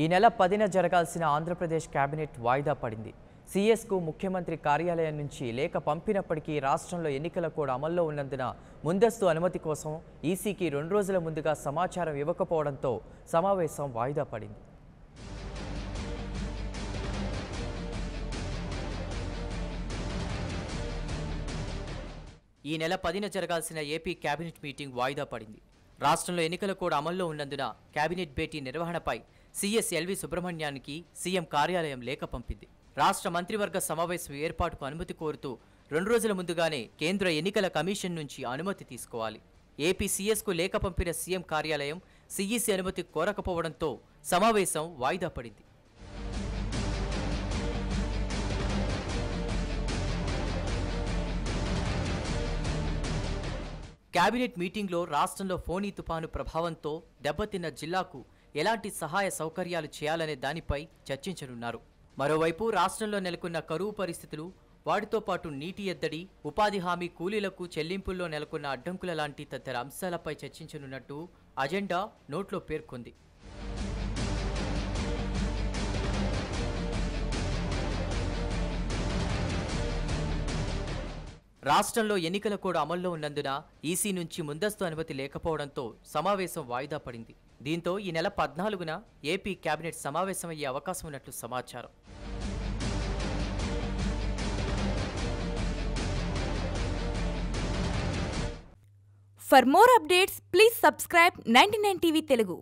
ఈ నెల పదిన జరగాల్సిన ఆంధ్రప్రదేశ్ కేబినెట్ వాయిదా పడింది. సీఎస్కు ముఖ్యమంత్రి కార్యాలయం నుంచి లేఖ పంపినప్పటికీ రాష్ట్రంలో ఎన్నికల కూడా అమల్లో ఉన్నందున ముందస్తు అనుమతి కోసం ఈసీకి రెండు రోజుల ముందుగా సమాచారం ఇవ్వకపోవడంతో సమావేశం వాయిదా పడింది. ఈ నెల పదిన జరగాల్సిన ఏపీ కేబినెట్ మీటింగ్ వాయిదా పడింది. రాష్ట్రంలో ఎన్నికల కూడా అమల్లో ఉన్నందున కేబినెట్ భేటీ నిర్వహణపై సీఎస్ ఎల్వి సుబ్రహ్మణ్యానికి సీఎం కార్యాలయం లేఖ పంపింది. రాష్ట్ర మంత్రివర్గ సమావేశం ఏర్పాటుకు అనుమతి కోరుతూ రెండు రోజుల ముందుగానే కేంద్ర ఎన్నికల కమిషన్ నుంచి అనుమతి తీసుకోవాలి. ఏపీ సీఎస్కు లేఖ పంపిన సీఎం కార్యాలయం సీఈసీ అనుమతి కోరకపోవడంతో సమావేశం వాయిదా పడింది. కేబినెట్ మీటింగ్లో రాష్ట్రంలో ఫోనీ తుపాను ప్రభావంతో దెబ్బతిన్న జిల్లాకు ఎలాంటి సహాయ సౌకర్యాలు చేయాలనే దానిపై చర్చించనున్నారు. మరోవైపు రాష్ట్రంలో నెలకొన్న కరువు పరిస్థితులు వాటితో పాటు నీటి ఎద్దడి ఉపాధి హామీ కూలీలకు చెల్లింపుల్లో నెలకొన్న అడ్డంకుల లాంటి తదితర అంశాలపై చర్చించనున్నట్టు అజెండా నోట్లో పేర్కొంది. రాష్ట్రంలో ఎన్నికల కూడా అమల్లో ఉన్నందున ఈసీ నుంచి ముందస్తు అనుమతి లేకపోవడంతో సమావేశం వాయిదా పడింది. దీంతో ఈ నెల పద్నాలుగున ఏపీ కేబినెట్ సమావేశమయ్యే అవకాశం ఉన్నట్లు సమాచారం. For more updates please subscribe ninety nine TV Telugu.